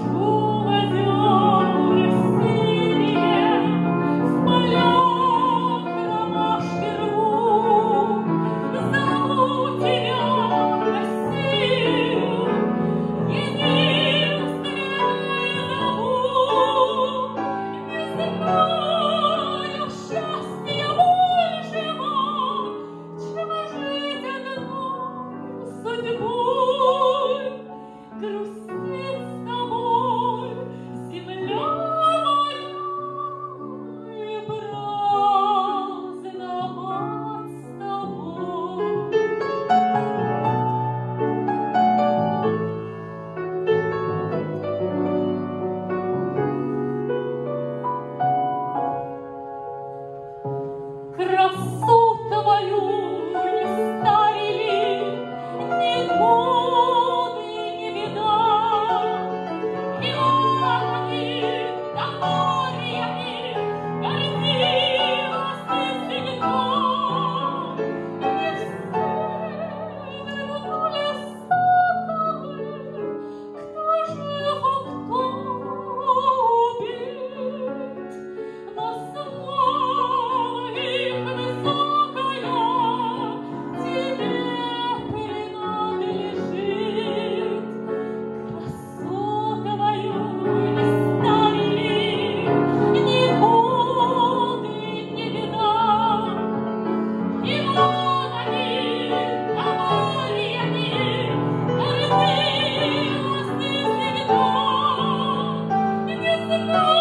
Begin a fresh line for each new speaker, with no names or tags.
Ooh. more. Oh.